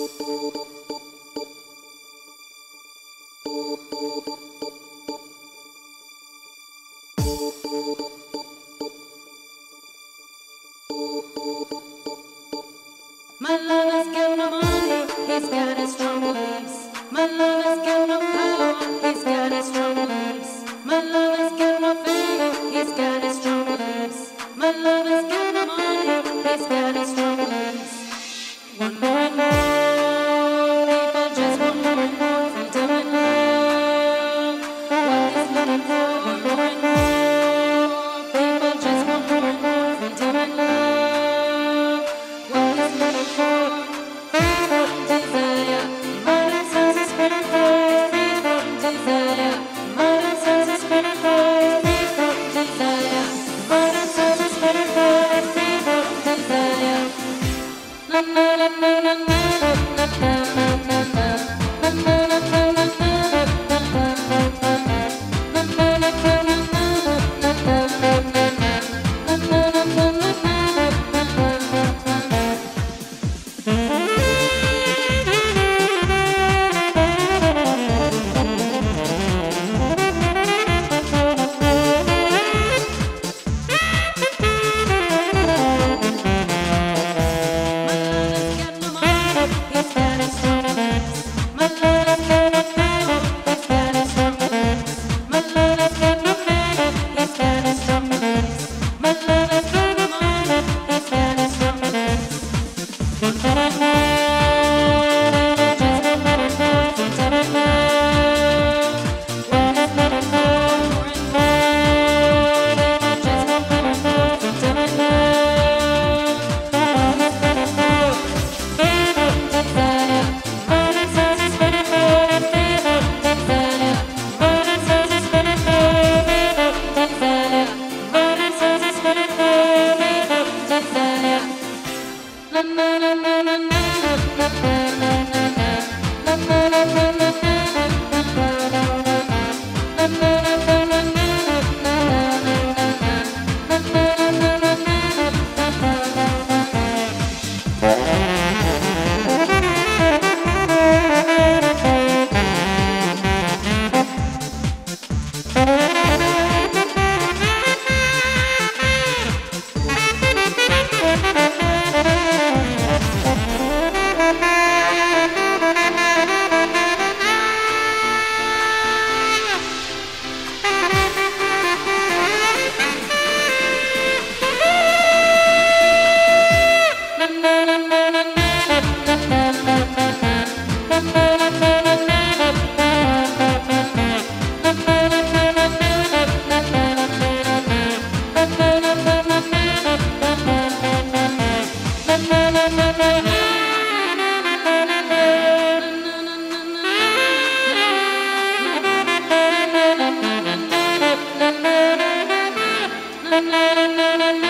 My lover's got no money, he's got his strong beliefs. My lover's got no power, he's got his strong beliefs. My love. Música Música